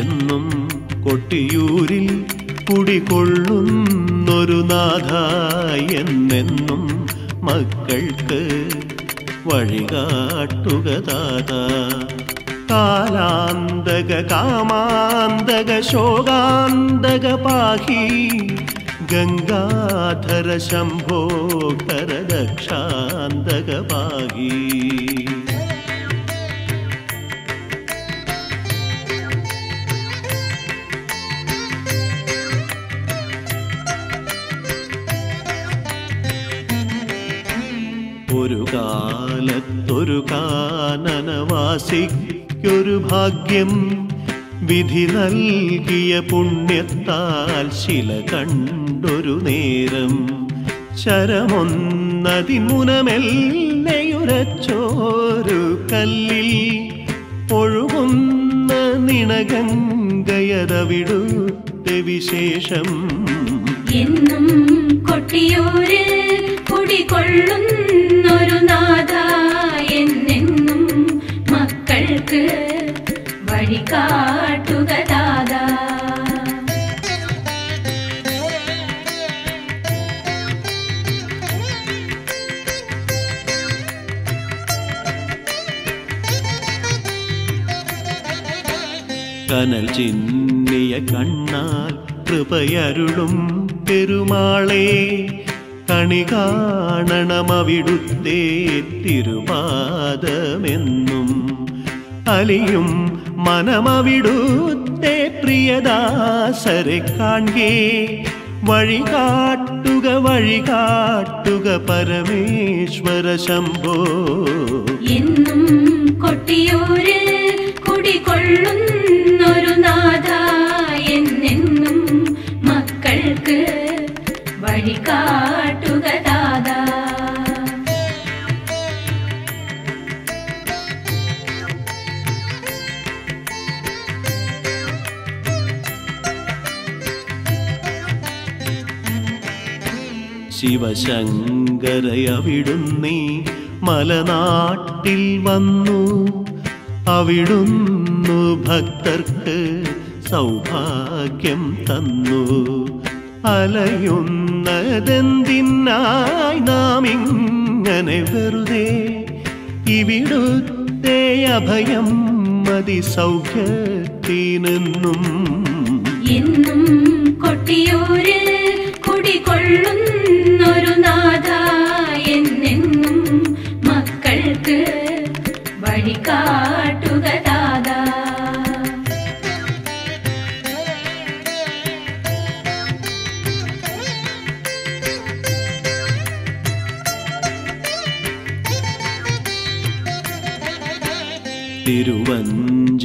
എന്നും കൊട്ടിയൂരിൽ കുടികൊള്ളുന്നൊരു നാഥ എന്നെന്നും മക്കൾക്ക് വഴികാട്ടുക ദാത. कालांदग कामांदग शोगांदग पाही गंगाधर शंभो कर दक्षांदग पाही ഒരു കാലത്തൊരു കാനനവാസിക്കൊരു ഭാഗ്യം. വിധി നൽകിയ പുണ്യത്താൽ ശില കണ്ടൊരു നേരം. ശരമൊന്നതിമുനമെല്ലയുരച്ചോരു കല്ലിൽ ഒഴുകുന്ന നിണഗംഗയതവിടുത്തെ വിശേഷം. എന്നും കൊട്ടിയൂരിൽ കുടികൊള്ളുന്നൊരു കനൽ ചിന്നിയ കണ്ണാൽ കൃപയരുളും പെരുമാളെ കണി കാണണമവിടുത്തെ തിരുപാദമെന്നും അലിയും മനമവിടുത്തെ പ്രിയദാസരെ കാണേ വഴി കാട്ടുക വഴി കാട്ടുക പരമേശ്വര ശംഭോ. എന്നും ശിവശങ്കരയവിടുന്നീ മലനാട്ടിൽ വന്നു. അവിടുന്നു ഭക്തർക്ക് സൗഭാഗ്യം തന്നു. അലയുന്നതെന്തിനായി നാം ഇങ്ങനെ വെറുതെ? ഇവിടുത്തെ അഭയം മതി സൗഖ്യത്തിനെന്നും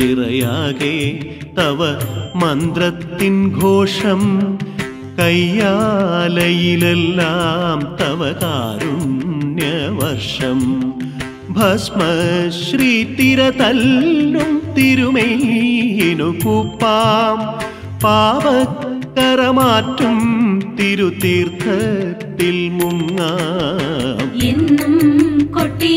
തിരുവഞ്ചിറയാകെ തവ മന്ത്രത്തിൻ ഘോഷം. കയ്യാലയിലെല്ലാം തവ കാരുണ്യവർഷം. ഭസ്മശ്രീ തിര തല്ലും തിരുമേനു കൂപ്പാം പാവക്കരമാറ്റും തിരുതീർത്ഥത്തിൽ മുങ്ങാം. എന്നും കൊട്ടിയൂരിൽ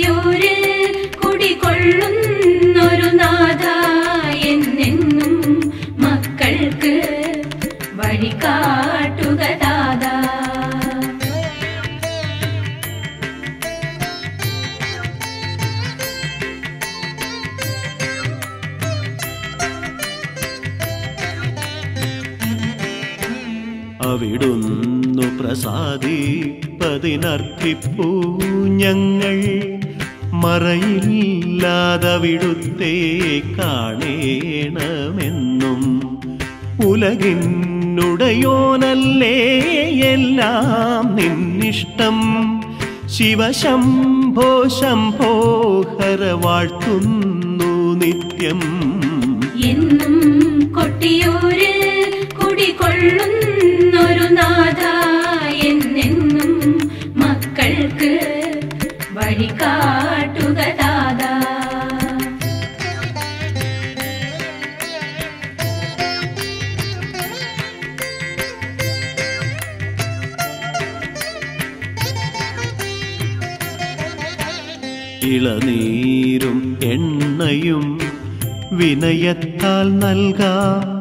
പ്രസാദിപ്പതിനർപ്പിപ്പൂ ഞങ്ങൾ മറയില്ലാതവിടുത്തെ കാണേണമെന്നും ഉലകിന്നുടയോനല്ലേ എല്ലാം നിന്നിഷ്ടം. ശിവശംഭോ ശംഭോ ഹര വാഴ്ത്തുന്നു നിത്യം. എന്നും ഇളനീരും എണ്ണയും വിനയത്താൽ നൽകാം.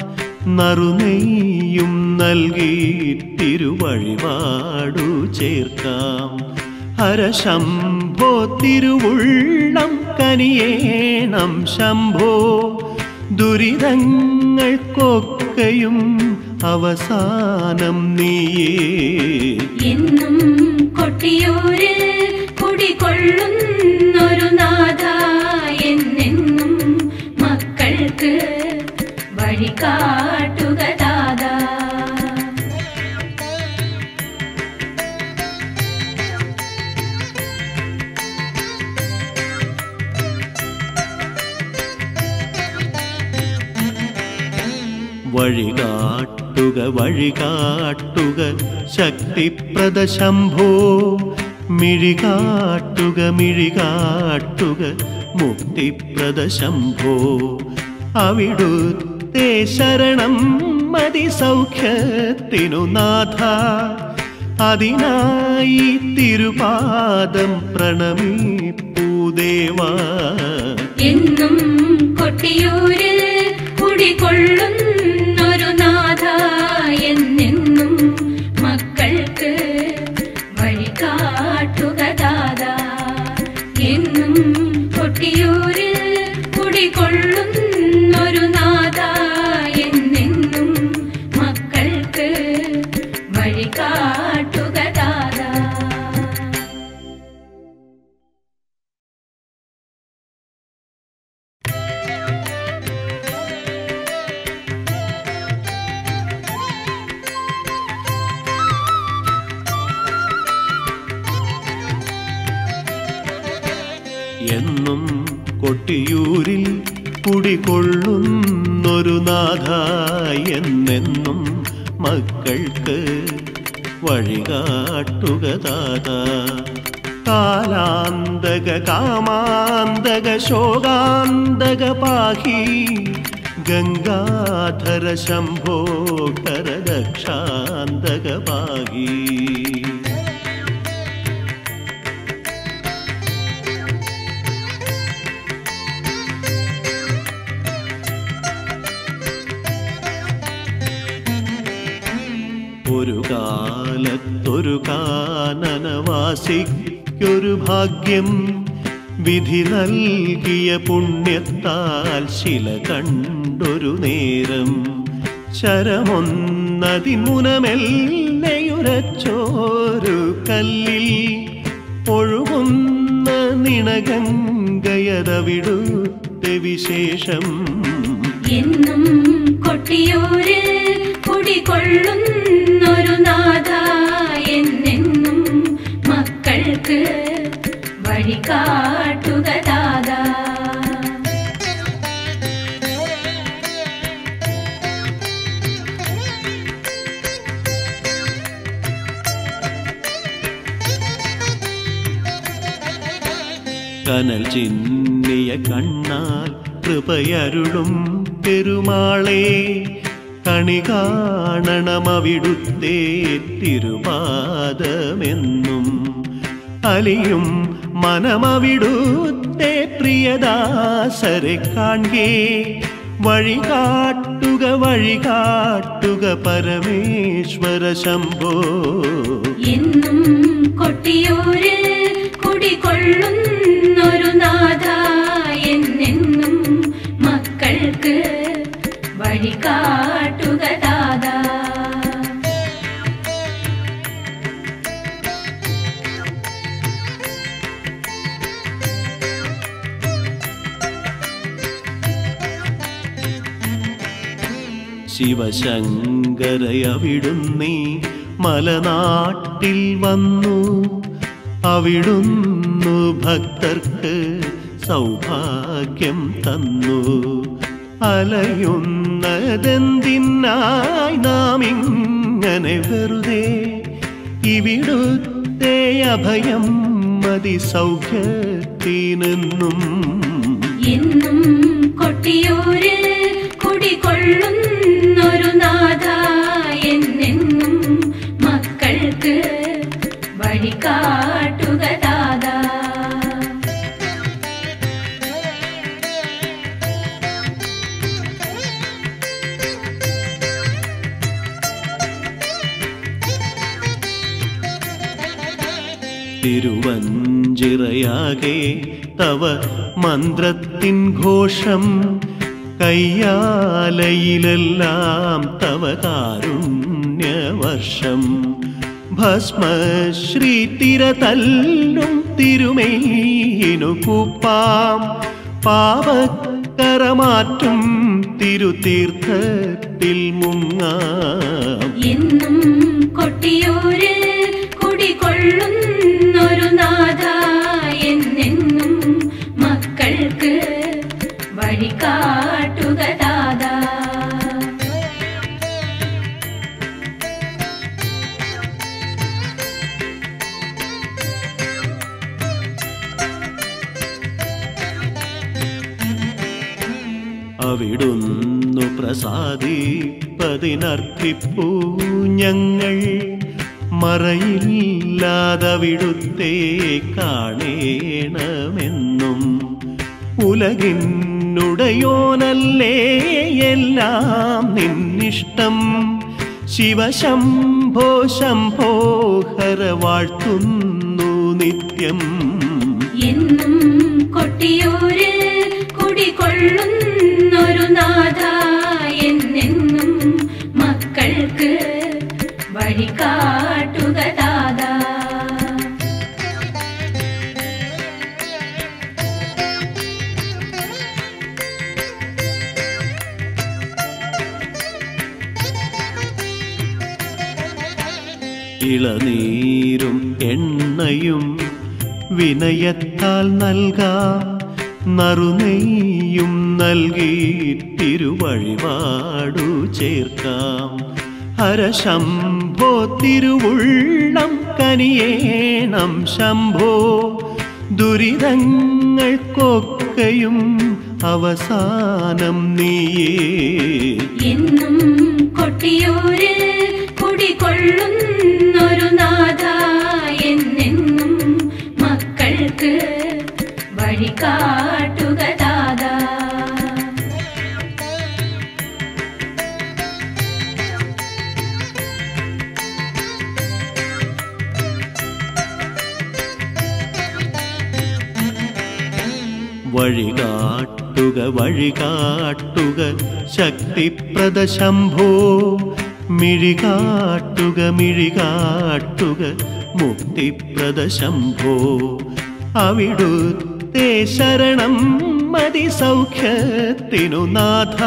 നറുനെയ്യും നൽകി തിരുവഴിപാടു ചേർക്കാം. ഹരശംഭോ തിരുവുള്ളം കനിയേണം ശംഭോ. ദുരിതങ്ങൾ കൊക്കയും അവസാനം നീയേ. എന്നും കൊട്ടിയൂരിൽ വഴികാട്ടുക ശക്തിപ്രദ ശംഭോ. മിഴികാട്ടുക മിഴികാട്ടുക മുക്തിപ്രദ ശംഭോ. അവിടുത്തെ ശരണം മതി സൗഖ്യത്തിനു നാഥ. അതിനായി തിരുപാദം പ്രണമിപ്പൂദേവാ എന്നും കൊട്ടിയൂരിൽ വഴികാട്ടുക ദാത കാലാന്തക കാമാന്തക ശോകാന്തക പാഹി ഗംഗാധര ശംഭോ കരദക്ഷാന്തക ഒരു കാലത്തൊരു കാനനവാസിക്കൊരു ഭാഗ്യം. വിധി നൽകിയ പുണ്യത്താൽ ശില കണ്ടൊരു നേരം. ശരമൊന്നതിമുനമെല്ലയുരച്ചോരു കല്ലിൽ ഒഴുകുന്ന നിണഗംഗയതവിടുത്തെ വിശേഷം. എന്നും കൊട്ടിയൂരിൽ കുടികൊള്ളുന്നൊരു മക്കൾക്ക് വഴി കാട്ടുക ദാദാ. കനൽ ചിന്നിയ കണ്ണാൽ കൃപയരുളും പെരുമാളെ കണി കാണണമവിടുത്തെ തിരുപാദമെന്നും അലിയും മനമവിടുത്തെ പ്രിയദാസരെ കാണേ വഴി കാട്ടുക പരമേശ്വര ശംഭോ. ശിവശങ്കരയവിടുന്നീ മലനാട്ടിൽ വന്നു. അവിടുന്നു ഭക്തർക്ക് സൗഭാഗ്യം തന്നു. അലയുന്നതെന്തിനായി നാം ഇങ്ങനെ വെറുതെ? ഇവിടുത്തെ അഭയം മതി സൗഖ്യത്തിനെന്നും. തിരുവഞ്ചിറയാകെ തവ മന്ത്രത്തിൻ ഘോഷം. കയ്യാലയിലെല്ലാം തവ കാരുണ്യവർഷം. ഭസ്മശ്രീ തിര തല്ലും തിരുമേനു കൂപ്പാം പാവക്കരമാറ്റും തിരുതീർത്ഥത്തിൽ മുങ്ങാം. കൊട്ടിയൂരിൽ കുടികൊള്ളുന്നൊരു അവിടുന്നു പ്രസാദിപ്പതിനർത്ഥിപ്പൂ ഞങ്ങൾ. മറയില്ലാതവിടുത്തെ കാണേണമെന്നും. ഉലകിന്നുടയോനല്ലേ എല്ലാം നിന്നിഷ്ടം. ശിവശംഭോ ശംഭോ ഹര വാഴ്ത്തുന്നു നിത്യം. എന്നും എണ്ണയും വിനയത്താൽ നൽകാം നറുനെയ്യും നൽകി തിരുവഴിപാടു ചേർക്കാം. ഹരശംഭോ തിരുവുള്ളം കനിയേണം ശംഭോ ദുരിതങ്ങൾക്കൊക്കെയും അവസാനം നീയേ. എന്നും കൊട്ടിയൂരിൽ വഴികാട്ടുക ശക്തിപ്രദ ശംഭോ. മിഴികാട്ടുക മിഴികാട്ടുക മുക്തിപ്രദ ശംഭോ. അവിടുത്തെ ശരണം മതി സൗഖ്യത്തിനു നാഥ.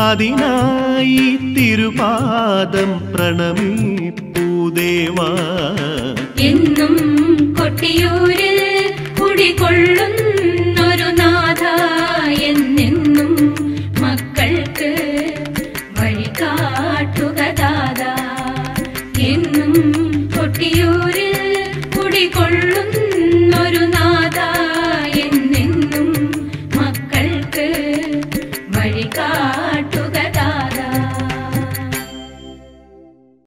അതിനായി തിരുപാദം പ്രണമിപ്പൂദേവാ എന്നും കൊട്ടിയൂരിൽ